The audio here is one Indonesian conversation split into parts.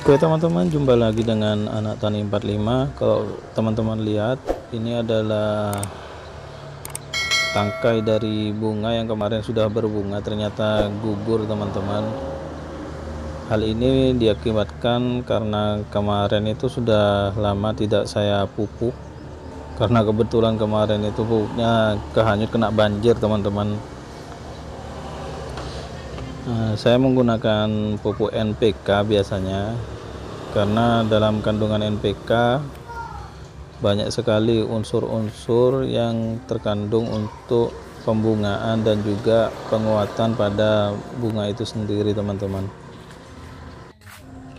Oke teman-teman jumpa lagi dengan anak tani 45 kalau teman-teman lihat ini adalah tangkai dari bunga yang kemarin sudah berbunga ternyata gugur teman-teman. Hal ini diakibatkan karena kemarin itu sudah lama tidak saya pupuk. Karena kebetulan kemarin itu pupuknya kehanyut kena banjir teman-teman Nah, saya menggunakan pupuk NPK biasanya karena dalam kandungan NPK banyak sekali unsur-unsur yang terkandung untuk pembungaan dan juga penguatan pada bunga itu sendiri teman-teman.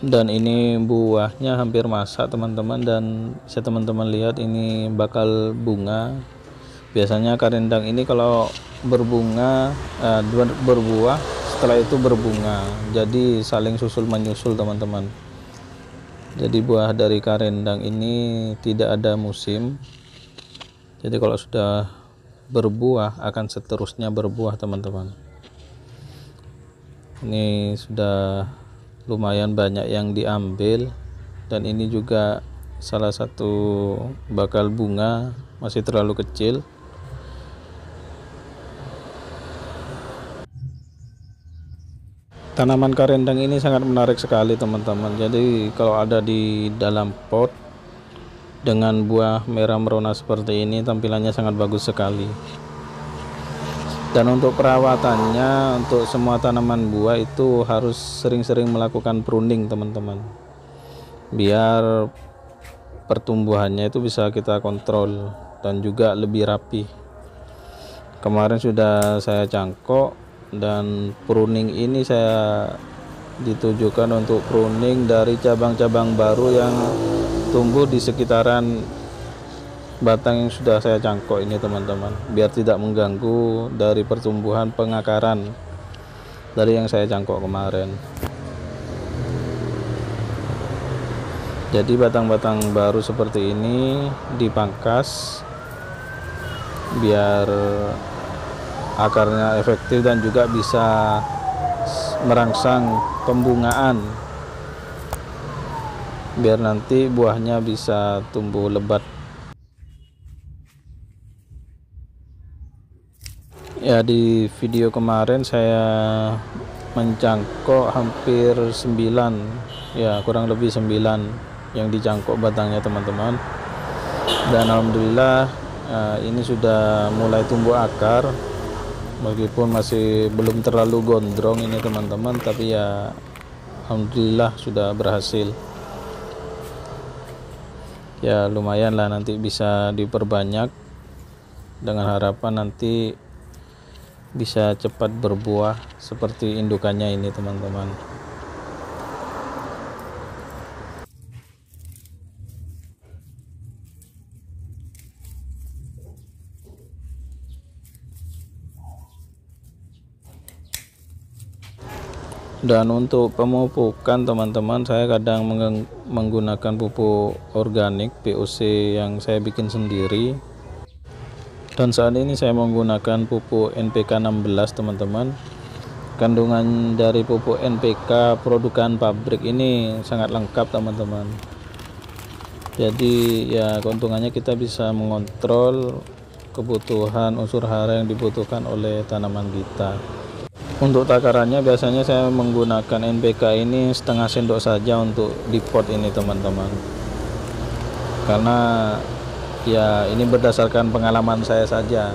Dan ini buahnya hampir masak teman-teman dan bisa teman-teman lihat ini bakal bunga. Biasanya karendang ini kalau berbunga eh, berbuah setelah itu berbunga. Jadi saling susul menyusul teman-teman. Jadi buah dari karendang ini tidak ada musim. Jadi kalau sudah berbuah akan seterusnya berbuah teman-teman. Ini sudah lumayan banyak yang diambil. Dan ini juga salah satu bakal bunga masih terlalu kecil tanaman karendang ini sangat menarik sekali teman-teman. Jadi kalau ada di dalam pot dengan buah merah merona seperti ini tampilannya sangat bagus sekali. Dan untuk perawatannya untuk semua tanaman buah itu harus sering-sering melakukan pruning teman-teman. Biar pertumbuhannya itu bisa kita kontrol dan juga lebih rapi. Kemarin sudah saya cangkok dan pruning ini saya ditujukan untuk pruning dari cabang-cabang baru yang tumbuh di sekitaran batang yang sudah saya cangkok ini teman-teman. Biar tidak mengganggu dari pertumbuhan pengakaran dari yang saya cangkok kemarin. Jadi batang-batang baru seperti ini dipangkas biar akarnya efektif dan juga bisa merangsang pembungaan. Biar nanti buahnya bisa tumbuh lebat. Ya di video kemarin saya mencangkok hampir 9 ya kurang lebih 9 yang dicangkok batangnya teman-teman. Dan Alhamdulillah eh, ini sudah mulai tumbuh akar meskipun masih belum terlalu gondrong ini teman-teman tapi ya Alhamdulillah sudah berhasil. Ya lumayan lah nanti bisa diperbanyak dengan harapan nanti bisa cepat berbuah seperti indukannya ini teman-teman dan untuk pemupukan teman-teman saya kadang menggunakan pupuk organik POC yang saya bikin sendiri. Dan saat ini saya menggunakan pupuk NPK 16 teman-teman. Kandungan dari pupuk NPK produkan pabrik ini sangat lengkap teman-teman. Jadi ya keuntungannya kita bisa mengontrol kebutuhan unsur hara yang dibutuhkan oleh tanaman kita untuk takarannya biasanya saya menggunakan NPK ini setengah sendok saja untuk di pot ini teman-teman. Karena ya ini berdasarkan pengalaman saya saja.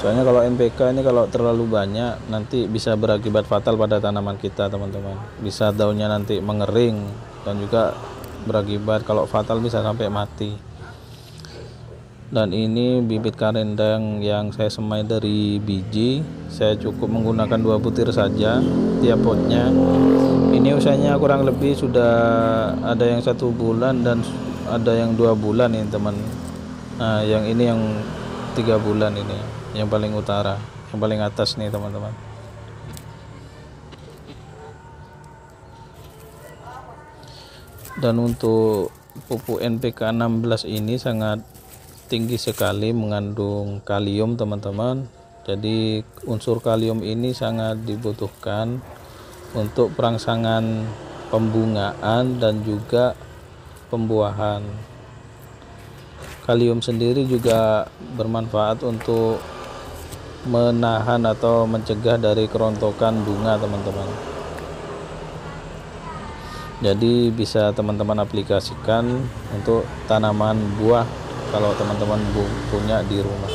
Soalnya kalau NPK ini kalau terlalu banyak nanti bisa berakibat fatal pada tanaman kita teman-teman. Bisa daunnya nanti mengering dan juga berakibat kalau fatal bisa sampai mati dan ini bibit karendang yang saya semai dari biji. Saya cukup menggunakan dua butir saja tiap potnya. Ini usianya kurang lebih sudah ada yang satu bulan dan ada yang dua bulan ini teman. Nah yang ini yang tiga bulan ini yang paling utara yang paling atas nih teman-teman. Dan untuk pupuk NPK 16 ini sangat tinggi sekali mengandung kalium teman-teman. Jadi unsur kalium ini sangat dibutuhkan untuk perangsangan pembungaan dan juga pembuahan. Kalium sendiri juga bermanfaat untuk menahan atau mencegah dari kerontokan bunga teman-teman. Jadi bisa teman-teman aplikasikan untuk tanaman buah kalau teman-teman punya di rumah.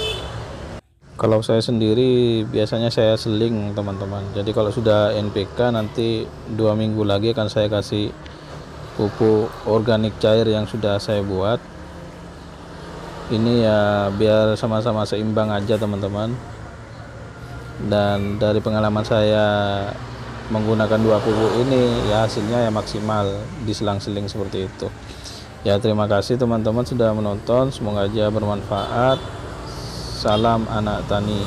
Kalau saya sendiri biasanya saya seling teman-teman. Jadi kalau sudah NPK nanti dua minggu lagi akan saya kasih pupuk organik cair yang sudah saya buat. Ini ya biar sama-sama seimbang aja teman-teman. Dan dari pengalaman saya menggunakan dua pupuk ini ya hasilnya ya maksimal di selang-seling seperti itu ya terima kasih teman-teman sudah menonton. Semoga aja bermanfaat. Salam anak tani